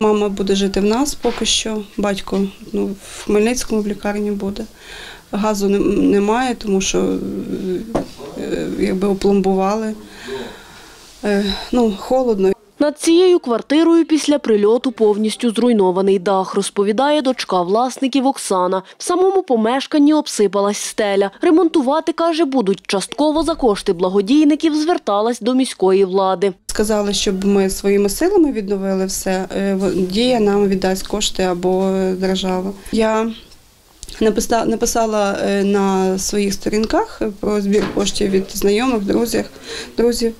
Мама буде жити в нас поки що. Батько ну, в Хмельницькому в лікарні буде. Газу немає, тому що е, якби опломбували. Е, Ну, холодно. Над цією квартирою після прильоту повністю зруйнований дах, розповідає дочка власників Оксана. В самому помешканні обсипалась стеля. Ремонтувати, каже, будуть частково за кошти благодійників, зверталась до міської влади. Сказали, щоб ми своїми силами відновили все. Е, Дія нам віддасть кошти або е, держава. Я написала е, на своїх сторінках про збір коштів від знайомих, друзів, друзів.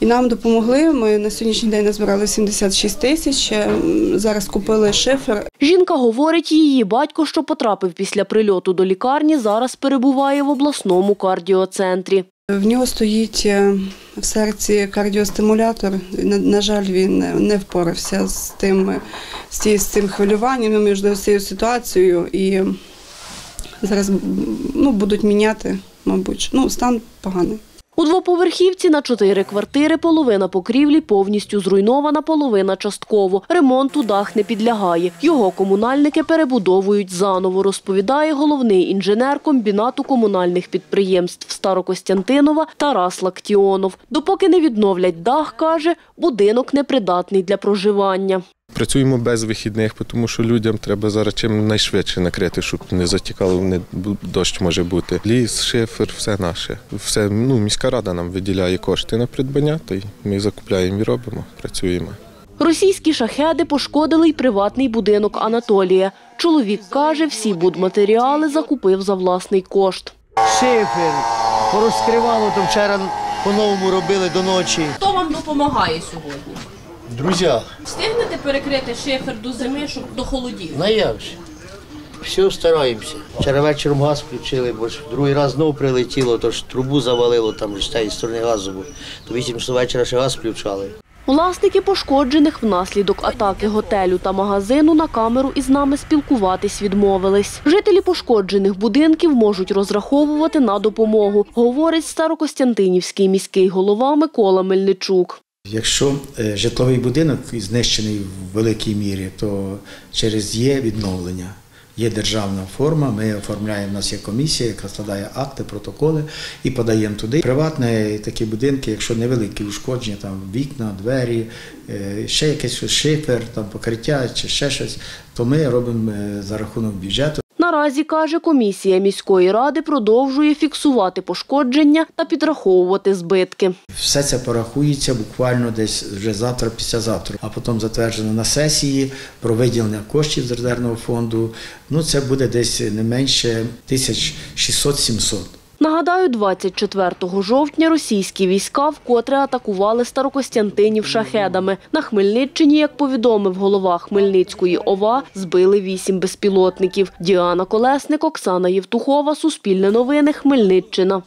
І нам допомогли. Ми на сьогоднішній день назбирали 76 тисяч. Е, Зараз купили шифер. Жінка говорить, її батько, що потрапив після прильоту до лікарні, зараз перебуває в обласному кардіоцентрі. В нього стоїть е, в серці кардіостимулятор. На, на жаль, він не- впорався з тим, е, з, цим хвилюванням між цією ситуацією. І зараз ну, будуть міняти, мабуть. Ну, стан поганий. У двоповерхівці на чотири квартири половина покрівлі повністю зруйнована, половина частково. Ремонту дах не підлягає. Його комунальники перебудовують заново, розповідає головний інженер комбінату комунальних підприємств Старокостянтинова Тарас Лактіонов. Допоки не відновлять дах, каже, будинок непридатний для проживання. Працюємо без вихідних, тому що людям треба зараз чим найшвидше накрити, щоб не затікало, не дощ може бути. Ліс, шифер, все наше. Все ну, міська рада нам виділяє кошти на придбання, то й ми закупляємо і робимо, працюємо. Російські шахеди пошкодили й приватний будинок Анатолія. Чоловік каже, всі будматеріали закупив за власний кошт. шифер, порозкривало, то вчора по-новому робили до ночі. Хто вам допомагає сьогодні? Друзі, Встигнете перекрити шифер до зими, щоб до холодів? ну як же? Все стараємося. Вчора вечором газ включили, бо ж другий раз знову прилетіло, то ж трубу завалило там з тієї сторони газу. був. То вісім часов вечора ще газ включали. Власники пошкоджених внаслідок атаки готелю та магазину на камеру із нами спілкуватись відмовились. Жителі пошкоджених будинків можуть розраховувати на допомогу, говорить Старокостянтинівський міський голова Микола Мельничук. Якщо е, житловий будинок знищений в великій мірі, то через є відновлення. Є державна форма, ми оформляємо, у нас є комісія, яка складає акти, протоколи і подаємо туди. Приватні такі будинки, якщо невеликі ушкодження, там вікна, двері, е, ще якийсь шифер, там покриття чи ще щось, то ми робимо е, за рахунок бюджету. Наразі, каже, комісія міської ради продовжує фіксувати пошкодження та підраховувати збитки. Все це порахується буквально десь вже завтра, післязавтра, а потім затверджено на сесії про виділення коштів з резервного фонду. Ну це буде десь не менше тисяч 600-700. Нагадаю, 24 жовтня російські війська вкотре атакували Старокостянтинів шахедами. На Хмельниччині, як повідомив голова Хмельницької ОВА, збили вісім безпілотників. Діана Колесник, Оксана Євтухова, Суспільне новини, Хмельниччина.